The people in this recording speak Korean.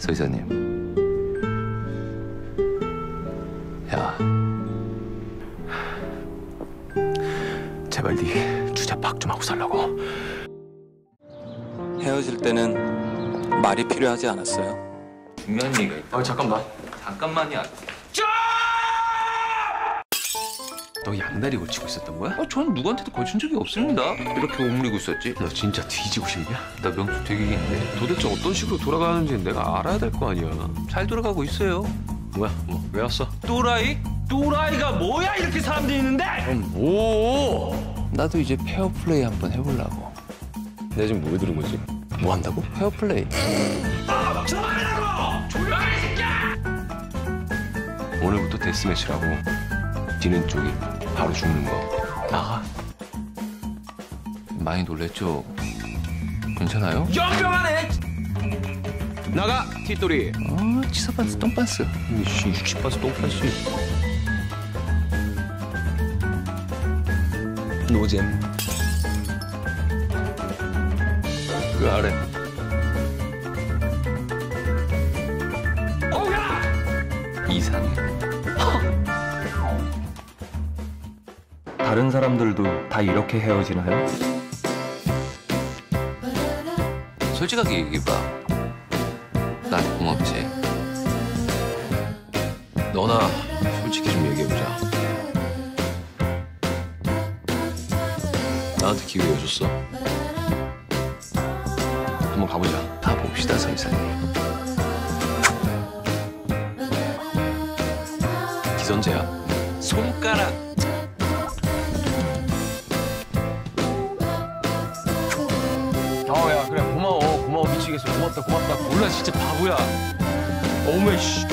서 이사님. 야. 제발 네 주제 박좀 하고 살라고. 헤어질 때는 말이 필요하지 않았어요. 중요한 얘기가 있다. 아 잠깐만. 잠깐만이야. 너 양다리 고치고 있었던 거야? 아, 저는 누구한테도 거친 적이 없습니다. 이렇게 오므리고 있었지. 너 진짜 뒤지고 싶냐? 나 명수 되기인데 도대체 어떤 식으로 돌아가는지 내가 알아야 될 거 아니야. 잘 돌아가고 있어요. 뭐야? 뭐 왜 왔어? 또라이? 또라이가 뭐야 이렇게 사람들이 있는데? 오! 나도 이제 페어플레이 한번 해보려고. 내가 지금 뭘 들은 거지? 뭐 한다고? 페어플레이. 오늘부터 death match라고 지는 쪽이 바로 죽는 거. 나가. 많이 놀랬죠? 괜찮아요? 나가 티또리. 어, 치사반스 똥반스. 이씨 육십반스 똥반스. 노잼. 그 아래. 이상해. 다른 사람들도 다 이렇게 헤어지나요? 솔직하게 얘기해봐. 나한테 고맙지? 너나 솔직히 좀 얘기해보자. 나한테 기회 줬어. 한번 가보자. 가봅시다, 선생님. 기선제야. 손가락. 어야 그래. 고마워. 고마워. 미치겠어. 고맙다. 고맙다. 몰라 진짜 바보야. 어메 씨